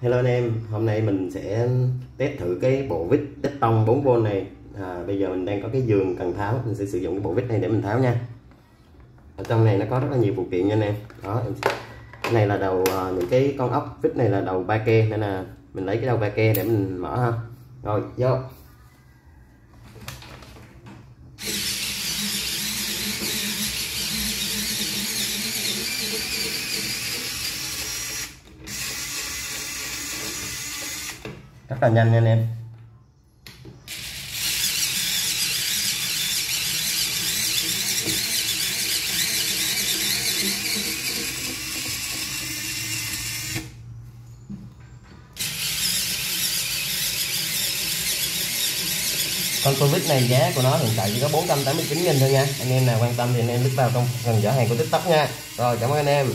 Hello anh em, hôm nay mình sẽ test thử cái bộ vít tích tông 4V này. À, Bây giờ mình đang có cái giường cần tháo, mình sẽ sử dụng cái bộ vít này để mình tháo nha. Ở trong này nó có rất là nhiều phụ kiện nha anh em. Đó, cái này là đầu à, những cái con ốc vít này là đầu ba ke nên là mình lấy cái đầu ba ke để mình mở ha. Rồi, vô. Rất là nhanh nha anh em. Con Covid này giá của nó hiện tại chỉ có 489 nghìn thôi nha. Anh em nào quan tâm thì anh em click vào trong phần giỏ hàng của tiktok nha. Rồi, cảm ơn anh em.